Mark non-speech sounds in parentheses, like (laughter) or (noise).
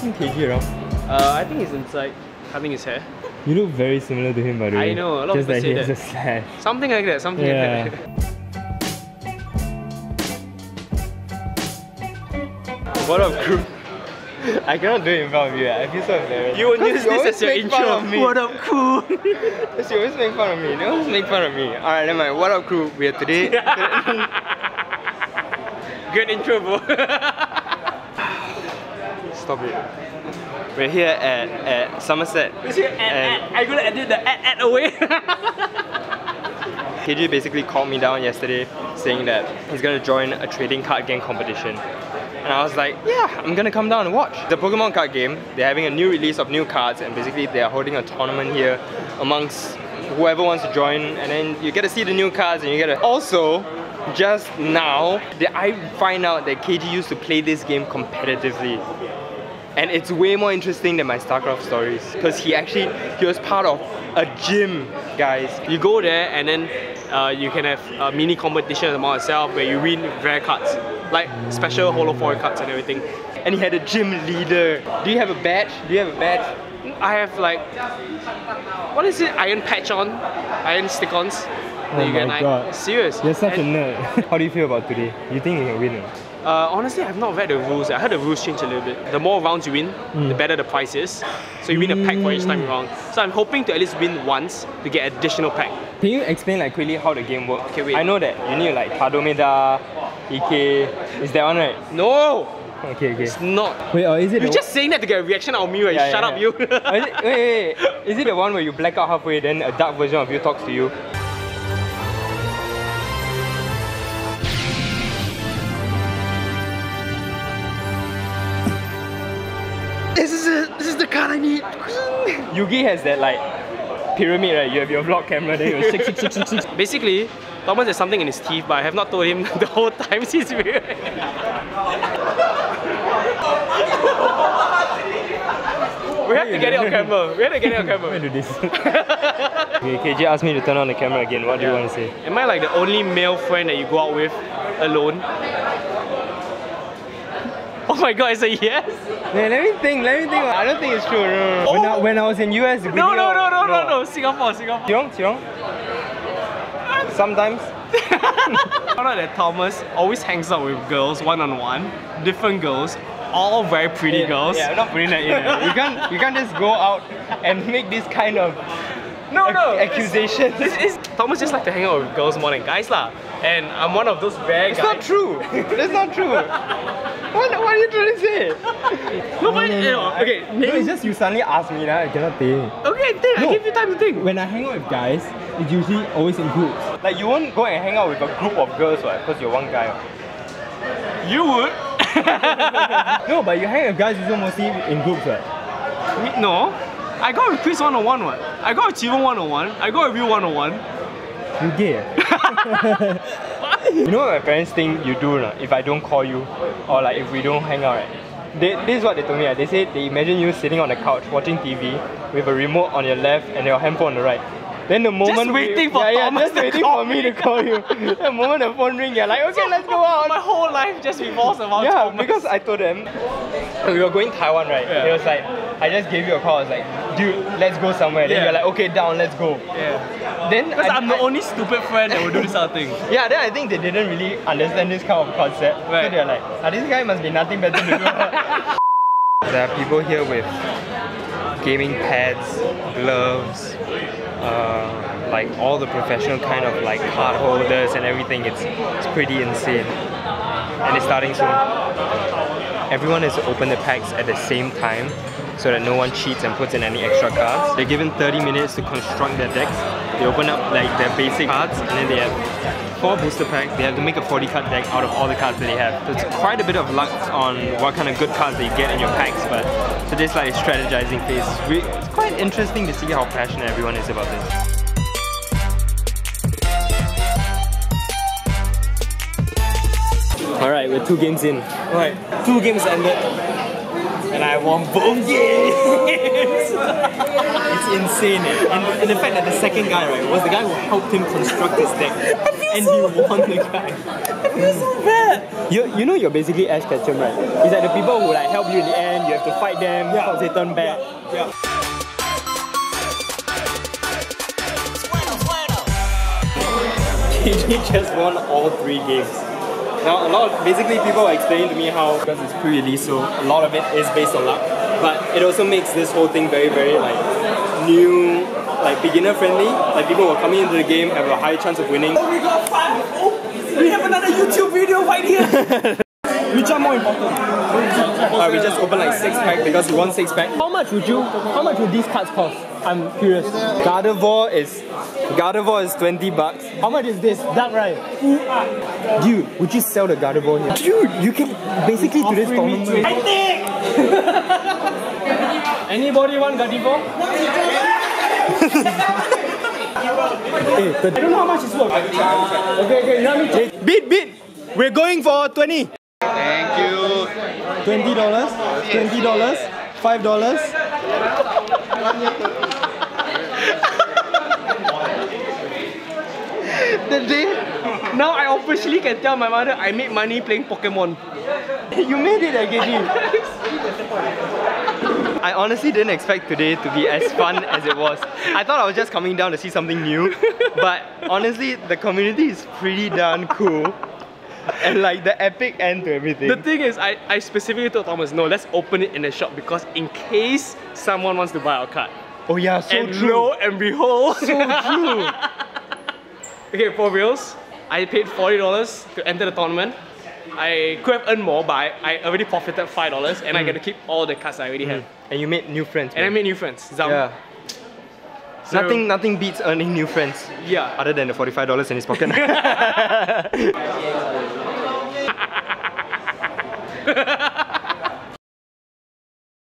seen Keiji around? Uh, I think he's inside cutting his hair. You look very similar to him by the way. I know, a lot of people that he say has that. a slash. Something like that, something Yeah. like that. (laughs) What up, crew? I cannot do it in front of you. I feel so embarrassed. You will use this as your intro. of me. What up, crew? Because (laughs) you always make fun of me. They always make fun of me. Alright, never mind. What up, crew? We are today. (laughs) Good intro, bro. Stop it. We're here at, at Somerset. And- I'm gonna edit the ad, ad away. (laughs) Keiji basically called me down yesterday saying that he's gonna join a trading card game competition. And I was like, yeah, I'm gonna come down and watch. The Pokemon card game, they're having a new release of new cards and basically they're holding a tournament here amongst whoever wants to join and then you get to see the new cards and you get to... Also, just now, I find out that Keiji used to play this game competitively. And it's way more interesting than my StarCraft stories. Because he actually, he was part of a gym, guys. you go there and then uh, you can have a mini competition among yourself where you win rare cards, like special holo foil cards and everything. And he had a gym leader. Do you have a badge? Do you have a badge? I have like, what is it? Iron patch on, iron stick-ons. Oh you get, my like- God. Serious. You're such And, a nerd. (laughs) How do you feel about today? You think you can win? Uh, honestly, I've not read the rules. I heard the rules change a little bit. The more rounds you win, the better the price is. So you win a pack for each time round. So I'm hoping to at least win once to get additional pack. Can you explain like quickly how the game works? Okay, wait. I know that you need like Tadomeda, Ike. Is that one right? No, Okay, okay. it's not. Wait, or is it You're just saying that to get a reaction out of me. Right? Yeah, Shut yeah, up, you. Is it, wait, wait, wait. Is it the one where you black out halfway, then a dark version of you talks to you? This is it. This is the card I need. Yugi has that like pyramid, right? You have your vlog camera, then you shake, shake, shake, shake, shake. Basically, Thomas has something in his teeth, but I have not told him (laughs) the whole time since we were. We have to get it on camera. We have to get it on Where camera. do this? (laughs) okay, Keiji asked me to turn on the camera again. What do you want to say? Am I like the only male friend that you go out with alone? Oh my god, it's a yes? Man, let me think, let me think. I don't think it's true. No, no, no. When, I, Oh. when I was in US, No, did no, no, no, no, no. Singapore, Singapore. Chiong, chiong. Sometimes. (laughs) Found out that Thomas always hangs out with girls one on one, different girls, all very pretty girls. Yeah, I'm not putting that in. You can't, you can't just go out and make this kind of No, ac- no. accusations. It's, it's, Thomas just like to hang out with girls more than guys lah. And I'm one of those rare It's guys. (laughs) not true. That's not true. What, what are you trying to say? No, but, you know, eh, okay, No, it's just you suddenly ask me that. I cannot think. okay, think, I give you time to think. When I hang out with guys, it's usually always in groups. Like you won't go and hang out with a group of girls, right? Because you're one guy. what. You would. (laughs) (laughs) No, but you hang with guys also mostly in groups, right? Me- no. I go with Chris one on one, what? I go with Chivo one on one. I go with you one on one. You gay. (laughs) you know what my parents think you do nah, if I don't call you or like if we don't hang out right? They, this is what they told me. ah. They say they imagine you sitting on the couch watching TV with a remote on your left and your handphone on the right. Then the moment we- waiting for yeah, yeah, Thomas just to waiting call for me to call you. (laughs) (laughs) the moment the phone ring, you're like, okay, let's go (laughs) out. My whole life just revolves around Yeah, Thomas. because I told them we were going Taiwan, right? Yeah. It was like I just gave you a call. I was like, dude, let's go somewhere. Then Yeah. you're like, okay, down, let's go. yeah. Then Because I'm the only stupid friend that will do this sort of thing. (laughs) Yeah, then I think they didn't really understand this kind of concept. Right. So they're like, ah, this guy must be nothing better to do. (laughs) there are people here with gaming pads, gloves, uh, like all the professional kind of like card holders and everything. It's it's pretty insane. And it's starting soon. Everyone has to open the packs at the same time so that no one cheats and puts in any extra cards. They're given 30 minutes to construct their decks. They open up like their basic cards and then they have four booster packs. They have to make a 40 card deck out of all the cards that they have. So it's quite a bit of luck on what kind of good cards that you get in your packs, but so this like strategizing phase. It's, quite interesting to see how passionate everyone is about this. Alright, we're two games in. Alright, Two games ended. And I won both (laughs) games. it's insane, eh? And, and the fact that the second guy, right, was the guy who helped him construct his deck, (laughs) and he won the guy. It feels so bad. You, you know you're basically Ash Ketchum, right? It's like the people who like help you in the end, you have to fight them, Yeah. cause they turn bad. Yeah. (laughs) he just won all three games. Now, a lot of, basically people explain to me how, because it's pre-release, so a lot of it is based on luck. But it also makes this whole thing very, very like new, like beginner friendly. Like people who are coming into the game have a high chance of winning. Oh, we got five. Oh, we have another YouTube video right here. (laughs) More important? Uh, we just opened like six pack because we won six pack. How much would you? How much would these cards cost? I'm curious. Gardevoir is Gardevoir is 20 bucks. How much is this? That right? Dude, would you sell the Gardevoir here? Dude, you can basically do this tournament. I think. Anybody want Gardevoir? (laughs) Hey, I don't know how much it's worth. Okay, okay, you know me. the- Beat, beat! We're going for 20. Thank you. $20, $20, $5. The day now I officially can tell my mother I made money playing Pokemon. (laughs) You made it, again. (laughs) I honestly didn't expect today to be as fun as it was. I thought I was just coming down to see something new, but honestly, the community is pretty darn cool. (laughs) And like the epic end to everything. The thing is, I, I specifically told Thomas, no, let's open it in the shop because in case someone wants to buy our card. oh yeah, so and true. lo and behold. So true. (laughs) okay, for reals, I paid $40 to enter the tournament. I could have earned more, but I, I already profited $5 and I mm. get to keep all the cards I already mm. have. And you made new friends. And I made new friends. Zam. Yeah. So- nothing, nothing beats earning new friends. Yeah. Other than the forty-five dollars in his pocket. (laughs) (laughs)